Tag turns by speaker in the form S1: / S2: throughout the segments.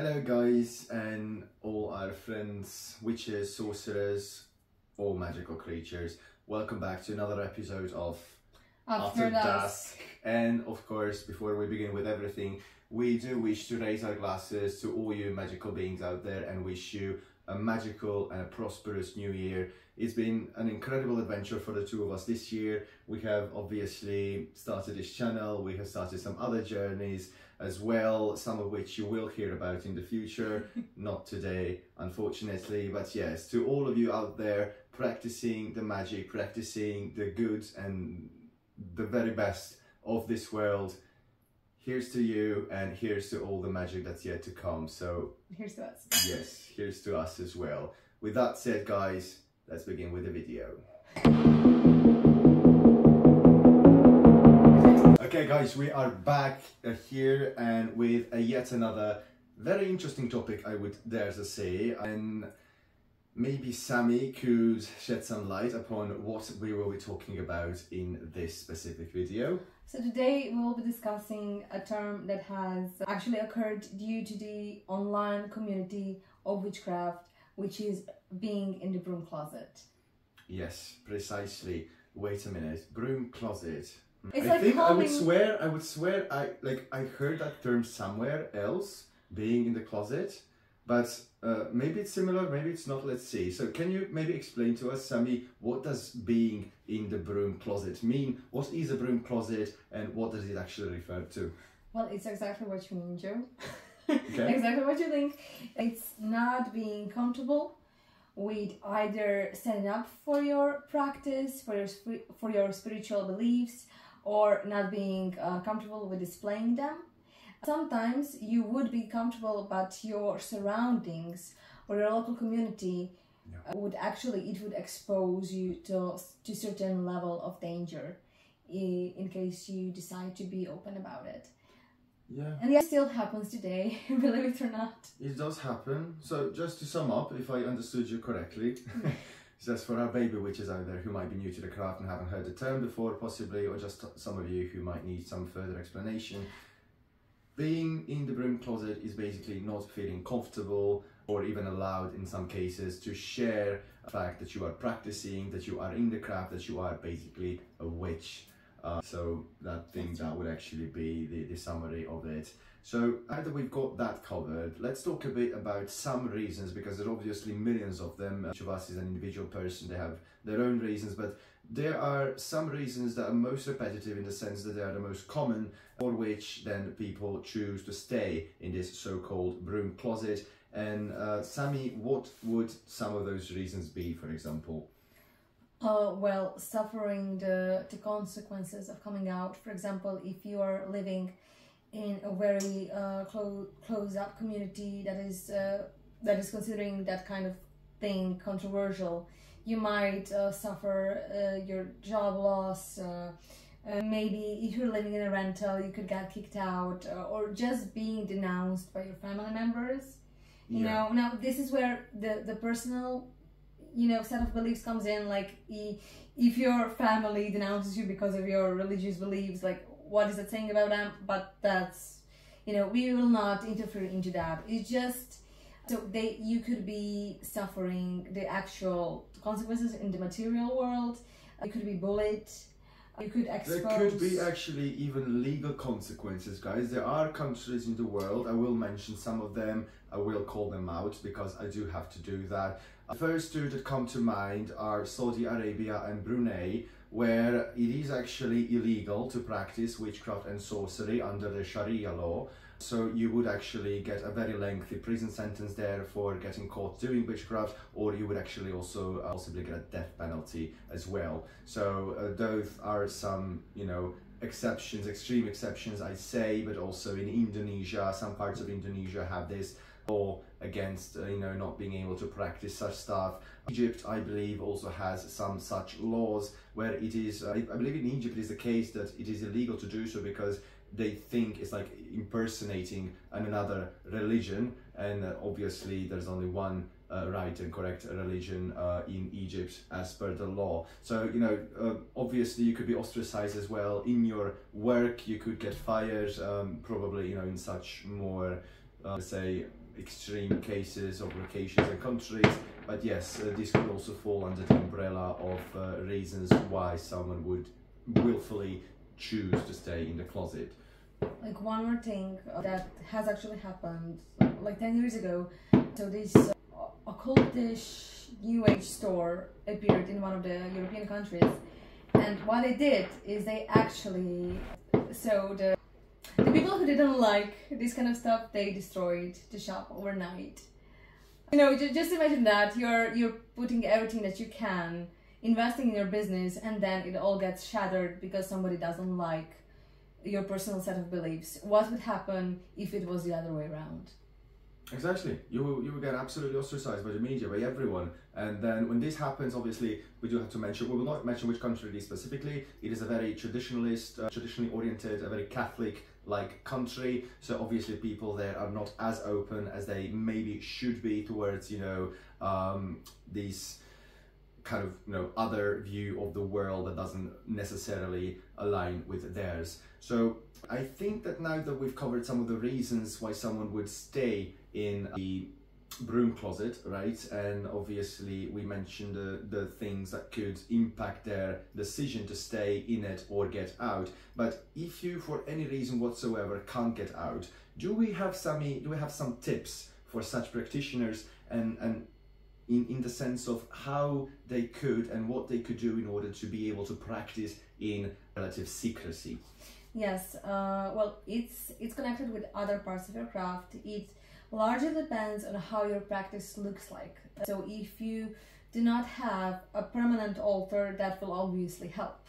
S1: Hello guys and all our friends, witches, sorcerers, all magical creatures. Welcome back to another episode of
S2: AfterDusk.
S1: And of course, before we begin with everything, we do wish to raise our glasses to all you magical beings out there and wish you a magical and a prosperous new year. It's been an incredible adventure for the two of us this year. We have obviously started this channel, we have started some other journeys as well, some of which you will hear about in the future, not today, unfortunately. But yes, to all of you out there practicing the magic, practicing the good and the very best of this world, here's to you and here's to all the magic that's yet to come. So,
S2: Here's to us.
S1: yes, here's to us as well. With that said, guys, let's begin with the video. Okay, guys, we are back uh, here and with a yet another very interesting topic, I would dare to say. And maybe Sammy could shed some light upon what we will be talking about in this specific video.
S2: So today we will be discussing a term that has actually occurred due to the online community of witchcraft, which is being in the broom closet.
S1: Yes, precisely. Wait a minute, broom closet.
S2: It's
S1: I
S2: like
S1: think I would swear, I would swear, I like I heard that term somewhere else, being in the closet, but uh, maybe it's similar, maybe it's not. Let's see. So, can you maybe explain to us, Sammy, what does being in the broom closet mean? What is a broom closet, and what does it actually refer to?
S2: Well, it's exactly what you mean, Joe.
S1: Okay.
S2: exactly what you think. It's not being comfortable with either setting up for your practice, for your for your spiritual beliefs, or not being uh, comfortable with displaying them. Sometimes you would be comfortable, but your surroundings or your local community
S1: Yeah.
S2: would actually it would expose you to to certain level of danger, in case you decide to be open about it.
S1: Yeah.
S2: And that still happens today, believe it or not.
S1: It does happen. So just to sum up, if I understood you correctly, just for our baby witches out there who might be new to the craft and haven't heard the term before, possibly, or just some of you who might need some further explanation, being in the broom closet is basically not feeling comfortable or even allowed in some cases to share the fact that you are practicing, that you are in the craft, that you are basically a witch. Uh, so that thing that would actually be the, the summary of it. So that we've got that covered, let's talk a bit about some reasons because there are obviously millions of them. Each of us is an individual person, they have their own reasons, but there are some reasons that are most repetitive in the sense that they are the most common for which then people choose to stay in this so-called broom closet. And uh, Sammy, what would some of those reasons be, for example?
S2: Uh, well, suffering the, the consequences of coming out. For example, if you are living in a very uh, clo- close up community that is uh, that is considering that kind of thing controversial, you might uh, suffer uh, your job loss. Uh, uh, maybe if you're living in a rental, you could get kicked out, uh, or just being denounced by your family members. You know, now this is where the the personal, you know, set of beliefs comes in. Like, if your family denounces you because of your religious beliefs, like, what is it saying about them? But that's, you know, we will not interfere into that. It's just so they you could be suffering the actual consequences in the material world. You could be bullied. You could expose.
S1: There could be actually even legal consequences, guys. There are countries in the world, I will mention some of them, I will call them out because I do have to do that. The first two that come to mind are Saudi Arabia and Brunei, where it is actually illegal to practice witchcraft and sorcery under the Sharia law. So you would actually get a very lengthy prison sentence there for getting caught doing witchcraft, or you would actually also uh, possibly get a death penalty as well. So uh, those are some, you know, exceptions, extreme exceptions, I say, but also in Indonesia, some parts of Indonesia have this law against, uh, you know, not being able to practice such stuff. Egypt, I believe, also has some such laws where it is, uh, I believe in Egypt it is the case that it is illegal to do so because they think it's like impersonating another religion and uh, obviously there's only one uh, right and correct religion uh, in Egypt as per the law. So, you know, uh, obviously you could be ostracized as well in your work, you could get fired, um, probably, you know, in such more uh, say, extreme cases of locations and countries. But yes, uh, this could also fall under the umbrella of uh, reasons why someone would willfully choose to stay in the closet.
S2: Like one more thing that has actually happened, like 10 years ago. So this uh, occultish new age store appeared in one of the European countries. And what they did is they actually, so the, the people who didn't like this kind of stuff, they destroyed the shop overnight. You know, just imagine that you're you're putting everything that you can, investing in your business, and then it all gets shattered because somebody doesn't like your personal set of beliefs. What would happen if it was the other way around?
S1: Exactly. You you will get absolutely ostracized by the media, by everyone. And then when this happens, obviously, we do have to mention, we will not mention which country it is specifically. It is a very traditionalist, uh, traditionally oriented, a very Catholic like country. So obviously people there are not as open as they maybe should be towards, you know, um, these kind of you know other view of the world that doesn't necessarily align with theirs so i think that now that we've covered some of the reasons why someone would stay in the broom closet right and obviously we mentioned the, the things that could impact their decision to stay in it or get out but if you for any reason whatsoever can't get out do we have some do we have some tips for such practitioners and and in, in the sense of how they could and what they could do in order to be able to practice in relative secrecy.
S2: Yes, uh, well, it's it's connected with other parts of your craft. It largely depends on how your practice looks like. So if you do not have a permanent altar, that will obviously help,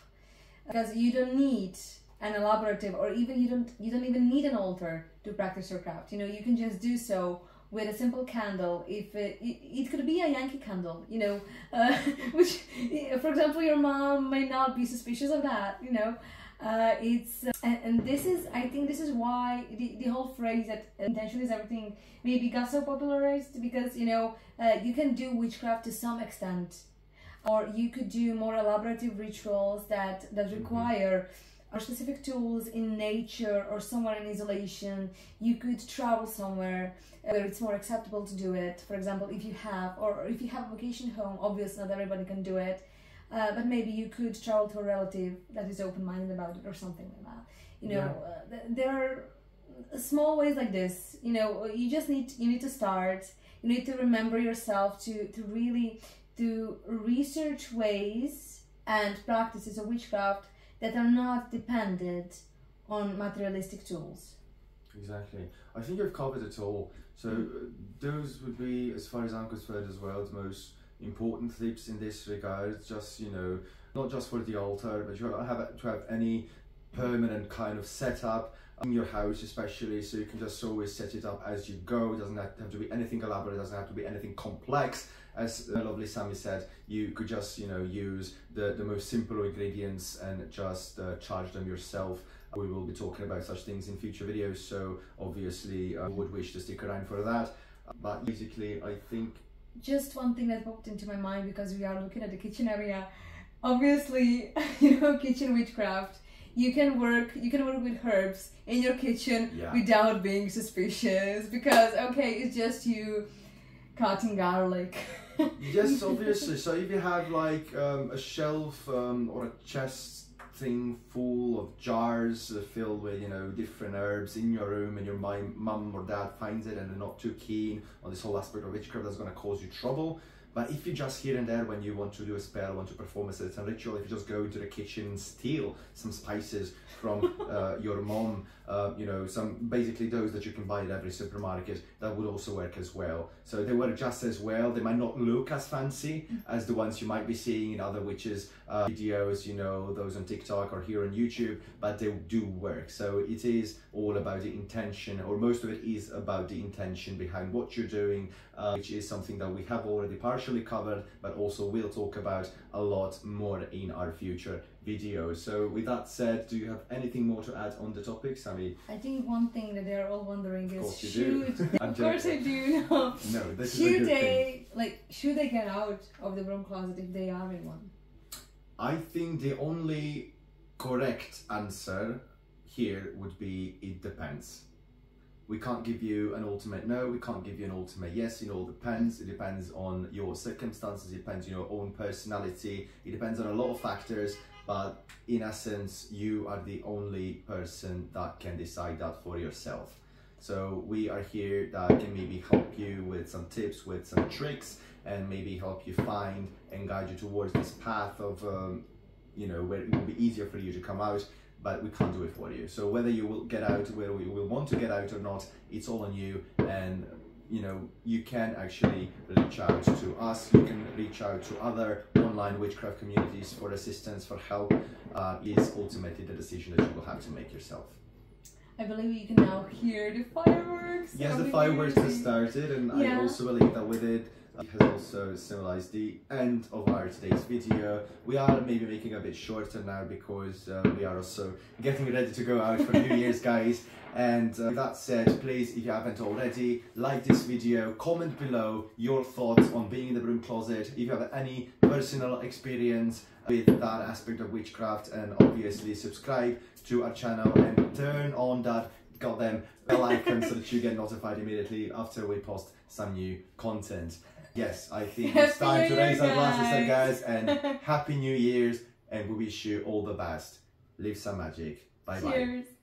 S2: because you don't need an elaborative or even you don't you don't even need an altar to practice your craft. You know, you can just do so with a simple candle if it, it, it could be a yankee candle you know uh, which for example your mom may not be suspicious of that you know. Uh, it's uh, and, and, this is i think this is why the, the whole phrase that intention is everything maybe got so popularized because you know uh, you can do witchcraft to some extent or you could do more elaborative rituals that that require mm-hmm or specific tools in nature or somewhere in isolation. You could travel somewhere where it's more acceptable to do it. For example, if you have, or if you have a vacation home, obviously not everybody can do it. Uh, but maybe you could travel to a relative that is open-minded about it or something like that. You know, yeah. uh, there are small ways like this. You know, you just need you need to start. You need to remember yourself to to really to research ways and practices of witchcraft that are not dependent on materialistic tools.
S1: Exactly. I think you've covered it all. So uh, those would be, as far as I'm concerned, as well, the most important tips in this regard. Just you know, not just for the altar, but you don't have to have any permanent kind of setup in your house especially so you can just always set it up as you go it doesn't have to be anything elaborate it doesn't have to be anything complex as lovely Sammy said you could just you know use the the most simple ingredients and just uh, charge them yourself. We will be talking about such things in future videos so obviously I would wish to stick around for that. But basically I think
S2: just one thing that popped into my mind because we are looking at the kitchen area. Obviously you know kitchen witchcraft. You can work you can work with herbs in your kitchen yeah. without being suspicious because okay it's just you cutting garlic
S1: yes obviously. So if you have like um, a shelf um, or a chest thing full of jars filled with you know different herbs in your room and your mum or dad finds it and they're not too keen on this whole aspect of witchcraft that's going to cause you trouble but if you just here and there, when you want to do a spell, want to perform a certain ritual, if you just go into the kitchen and steal some spices from uh, your mom, uh, you know, some basically those that you can buy at every supermarket, that would also work as well. So they work just as well. They might not look as fancy as the ones you might be seeing in other witches uh, videos, you know, those on TikTok or here on YouTube, but they do work. So it is all about the intention, or most of it is about the intention behind what you're doing, uh, which is something that we have already partially covered, but also we'll talk about a lot more in our future videos. So with that said, do you have anything more to add on the topic, Sammy?
S2: I think one thing that they're all wondering is
S1: should
S2: of course I do no.
S1: No, this
S2: should
S1: is a good
S2: they thing. like should they get out of the broom closet if they are in one?
S1: I think the only correct answer here would be it depends. We can't give you an ultimate no, we can't give you an ultimate yes, you know, it all depends. It depends on your circumstances, it depends on your own personality, it depends on a lot of factors, but in essence, you are the only person that can decide that for yourself. So we are here that can maybe help you with some tips, with some tricks, and maybe help you find and guide you towards this path of, um, you know, where it will be easier for you to come out but we can't do it for you. So whether you will get out, whether you will want to get out or not, it's all on you. And you know, you can actually reach out to us. You can reach out to other online witchcraft communities for assistance, for help. Uh, is ultimately the decision that you will have to make yourself.
S2: I believe you can now hear the fireworks.
S1: Yes, the fireworks have started, and yeah. I also believe that with it has also symbolized the end of our today's video. We are maybe making a bit shorter now because uh, we are also getting ready to go out for New Year's guys. And uh, that said, please, if you haven't already, like this video, comment below your thoughts on being in the broom closet. If you have any personal experience with that aspect of witchcraft and obviously subscribe to our channel and turn on that goddamn bell icon so that you get notified immediately after we post some new content yes, I think it's time to raise our glasses, guys, and Happy New Year's, and we wish you all the best. Live some magic. Bye bye.